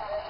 Thank you.